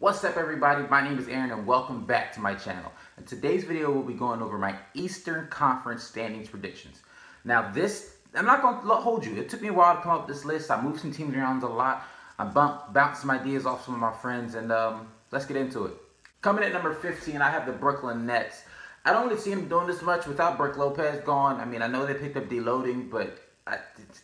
What's up everybody, my name is Aaron and welcome back to my channel. In today's video we'll be going over my Eastern Conference standings predictions. Now this, I'm not going to hold you, it took me a while to come up with this list. I moved some teams around a lot. I bumped, bounced some ideas off some of my friends and um, let's get into it. Coming at number 15, I have the Brooklyn Nets. I don't really see them doing this much without Brook Lopez gone. I mean, I know they picked up D'Angelo, but I,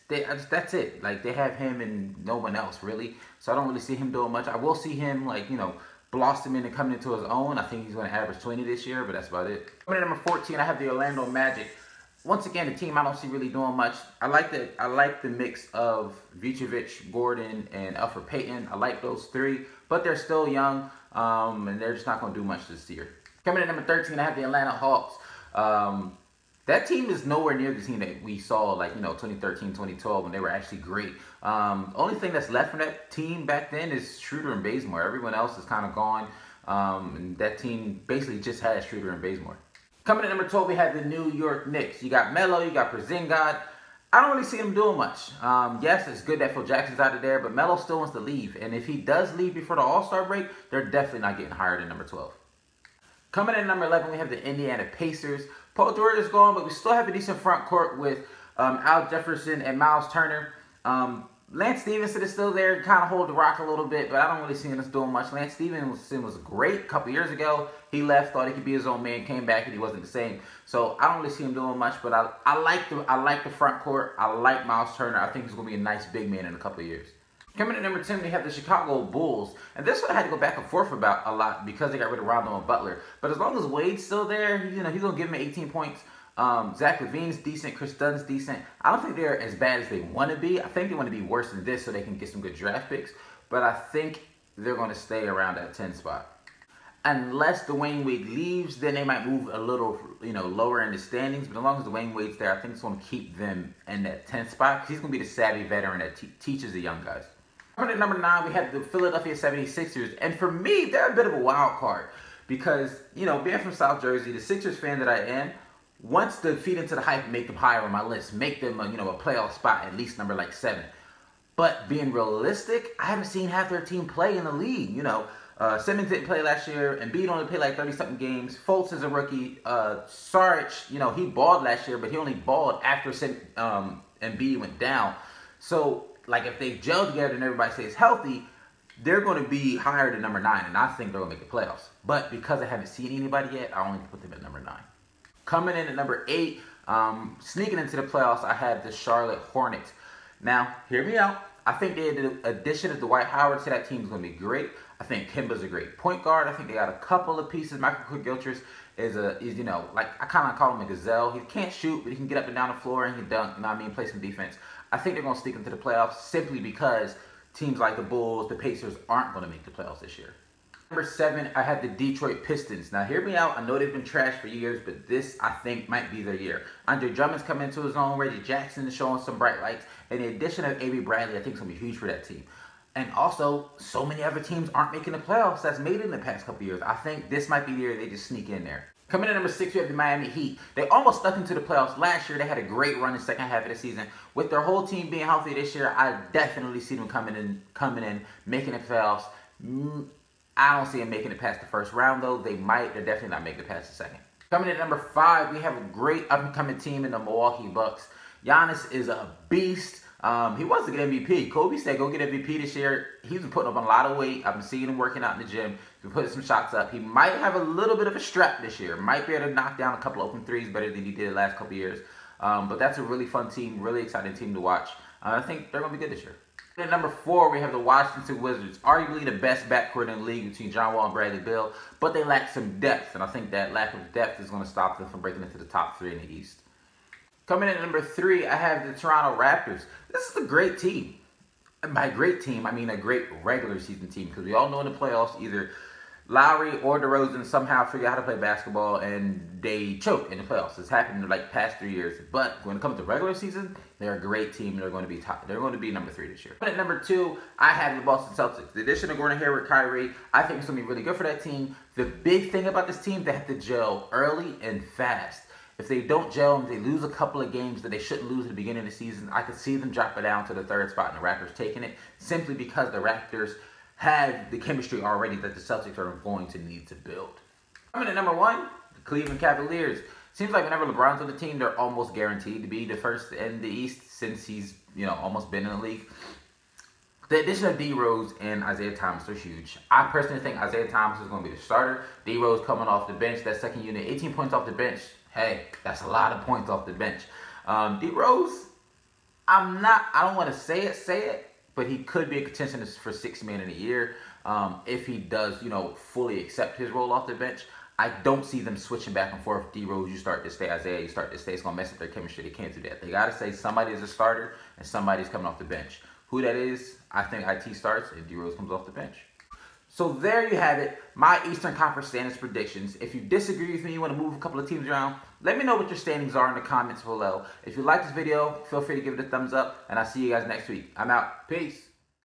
they, I just, that's it. Like they have him and no one else really. So I don't really see him doing much. I will see him like you know blossoming and coming into his own. I think he's going to average 20 this year, but that's about it. Coming at number 14, I have the Orlando Magic. Once again, the team I don't see really doing much. I like the I like the mix of Vucevic, Gordon, and Elfrid Payton. I like those three, but they're still young, um, and they're just not going to do much this year. Coming at number 13, I have the Atlanta Hawks. Um, that team is nowhere near the team that we saw like you know 2013 2012 when they were actually great um, only thing that's left from that team back then is Schroeder and Bazemore everyone else is kind of gone um, and that team basically just has Schroeder and Bazemore coming at number 12 we have the New York Knicks you got Melo you got Porzingis I don't really see him doing much. Um, yes, it's good that Phil Jackson's out of there, but Melo still wants to leave. And if he does leave before the All-Star break, they're definitely not getting hired at number 12. Coming in at number 11, we have the Indiana Pacers. Paul George is gone, but we still have a decent front court with um, Al Jefferson and Miles Turner. Um, Lance Stephenson is still there, kind of hold the rock a little bit, but I don't really see him doing much. Lance Stephenson was great a couple years ago. He left, thought he could be his own man, came back, and he wasn't the same. So I don't really see him doing much, but I, I like the I like the front court. I like Miles Turner. I think he's going to be a nice big man in a couple years. Coming at number 10, we have the Chicago Bulls. And this one I had to go back and forth about a lot because they got rid of Rondo and Butler. But as long as Wade's still there, you know, he's going to give him 18 points. Um, Zach LaVine's decent. Kris Dunn's decent. I don't think they're as bad as they want to be. I think they want to be worse than this so they can get some good draft picks. But I think they're going to stay around that 10 spot. Unless Dwyane Wade leaves, then they might move a little, you know, lower in the standings. But as long as Dwyane Wade's there, I think it's going to keep them in that 10th spot. He's going to be the savvy veteran that teaches the young guys. At number nine, we have the Philadelphia 76ers. And for me, they're a bit of a wild card. Because, you know, being from South Jersey, the Sixers fan that I am, wants to feed into the hype make them higher on my list. Make them, a, you know, a playoff spot, at least number like seven. But being realistic, I haven't seen half their team play in the league. You know, uh, Simmons didn't play last year, and Embiid only played like 30-something games. Fultz is a rookie. Uh, Saric, you know, he balled last year, but he only balled after um, Embiid went down. So like if they gel together and everybody stays healthy, they're going to be higher than number nine, and I think they're going to make the playoffs. But because I haven't seen anybody yet, I only put them at number nine. Coming in at number eight, um, sneaking into the playoffs, I have the Charlotte Hornets. Now, hear me out. I think the addition of Dwight Howard to that team is going to be great. I think Kemba's a great point guard. I think they got a couple of pieces. Michael Kidd-Gilchrist is a is you know like I kind of call him a gazelle. He can't shoot, but he can get up and down the floor and he dunk. You know what I mean? Play some defense. I think they're going to sneak into the playoffs simply because teams like the Bulls, the Pacers aren't going to make the playoffs this year. Number seven, I had the Detroit Pistons. Now, hear me out. I know they've been trashed for years, but this, I think, might be their year. Andre Drummond's coming into his own. Reggie Jackson is showing some bright lights. And the addition of Avery Bradley, I think, is going to be huge for that team. And also, so many other teams aren't making the playoffs that's made in the past couple years. I think this might be the year they just sneak in there. Coming in number six, we have the Miami Heat. They almost stuck into the playoffs last year. They had a great run in the second half of the season. With their whole team being healthy this year, I definitely see them coming in, coming in, making the playoffs. Mm, I don't see them making it past the first round, though. They might. They're definitely not making it past the second. Coming in number five, we have a great up-and-coming team in the Milwaukee Bucks. Giannis is a beast. Um, he wants to get MVP. Kobe said go get MVP this year. He's been putting up a lot of weight. I've been seeing him working out in the gym. He's putting some shots up. He might have a little bit of a strap this year. Might be able to knock down a couple open threes better than he did the last couple years. Um, but that's a really fun team, really exciting team to watch. Uh, I think they're going to be good this year. At number four, we have the Washington Wizards, arguably the best backcourt in the league between John Wall and Bradley Beal, but they lack some depth, and I think that lack of depth is going to stop them from breaking into the top three in the East. Coming in at number three, I have the Toronto Raptors. This is a great team. And by great team, I mean a great regular season team because we all know in the playoffs either Lowry or DeRozan somehow figure out how to play basketball and they choke in the playoffs. It's happened in like past three years. But when it comes to regular season, they're a great team. They're going to be top. They're going to be number three this year. But at number two, I have the Boston Celtics. The addition of Gordon Hayward, Kyrie, I think it's going to be really good for that team. The big thing about this team, they have to gel early and fast. If they don't gel and they lose a couple of games that they shouldn't lose at the beginning of the season, I could see them drop it down to the third spot and the Raptors taking it simply because the Raptors have the chemistry already that the Celtics are going to need to build. Coming at number one, the Cleveland Cavaliers. Seems like whenever LeBron's on the team, they're almost guaranteed to be the first in the East since he's, you know, almost been in the league. The addition of D Rose and Isaiah Thomas are huge. I personally think Isaiah Thomas is going to be the starter. D Rose coming off the bench, that second unit, 18 points off the bench. Hey, that's a lot of points off the bench. Um, D Rose, I'm not, I don't want to say it, say it, but he could be a contention for six man in a year um, if he does, you know, fully accept his role off the bench. I don't see them switching back and forth. D Rose, you start to stay. Isaiah, you start to stay. It's gonna mess up their chemistry. They can't do that. They gotta say somebody is a starter and somebody's coming off the bench. Who that is, I think IT starts and D Rose comes off the bench. So there you have it, my Eastern Conference standings predictions. If you disagree with me, you want to move a couple of teams around, let me know what your standings are in the comments below. If you like this video, feel free to give it a thumbs up, and I'll see you guys next week. I'm out. Peace.